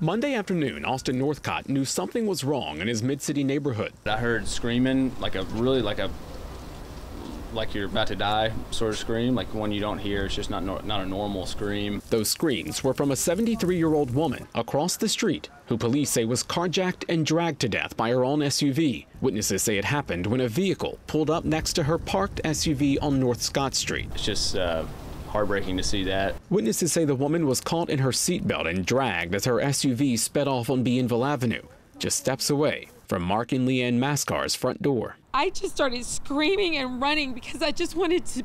Monday afternoon, Austin Northcott knew something was wrong in his mid-city neighborhood. I heard screaming like a really like a like you're about to die sort of scream, like one you don't hear. It's just not nor- not a normal scream. Those screams were from a 73-year-old woman across the street who police say was carjacked and dragged to death by her own SUV. Witnesses say it happened when a vehicle pulled up next to her parked SUV on North Scott Street. It's just uh, heartbreaking to see that. Witnesses say the woman was caught in her seatbelt and dragged as her SUV sped off on Bienville Avenue, just steps away from Mark and Leanne Mascar's front door. I just started screaming and running because I just wanted to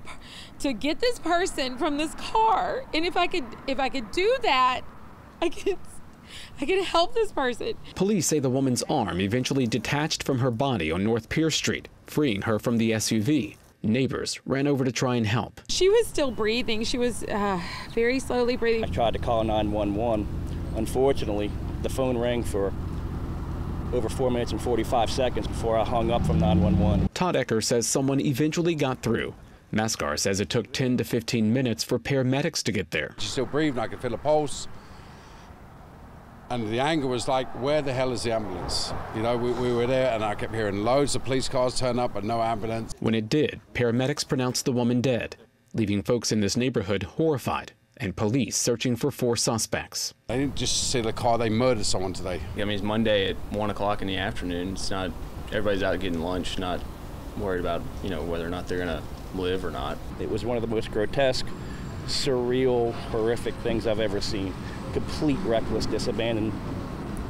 to get this person from this car. And if I could if I could do that, I could I could help this person. Police say the woman's arm eventually detached from her body on North Pierce Street, freeing her from the SUV. Neighbors ran over to try and help. She was still breathing. She was uh, very slowly breathing. I tried to call 911. Unfortunately, the phone rang for over four minutes and 45 seconds before I hung up from 911. Todd Ecker says someone eventually got through. Mascar says it took 10 to 15 minutes for paramedics to get there. She's still breathing, I could feel a pulse. And the anger was like, where the hell is the ambulance? You know, we, we were there and I kept hearing loads of police cars turn up but no ambulance. When it did, paramedics pronounced the woman dead, leaving folks in this neighborhood horrified and police searching for four suspects. They didn't just see the car, they murdered someone today. I mean, it's Monday at one o'clock in the afternoon. It's not everybody's out getting lunch, not worried about you know whether or not they're gonna live or not. It was one of the most grotesque, surreal, horrific things I've ever seen. Complete recklessness, abandon,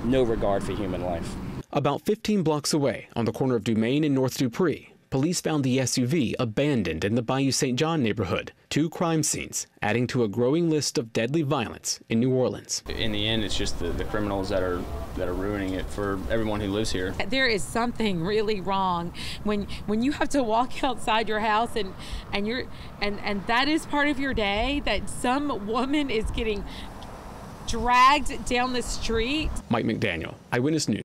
no regard for human life. About 15 blocks away, on the corner of Dumaine and North Dupre, police found the SUV abandoned in the Bayou St. John neighborhood. Two crime scenes, adding to a growing list of deadly violence in New Orleans. In the end, it's just the, the criminals that are that are ruining it for everyone who lives here. There is something really wrong when when you have to walk outside your house and and you're and and that is part of your day that some woman is getting dragged down the street. Mike McDaniel, Eyewitness News.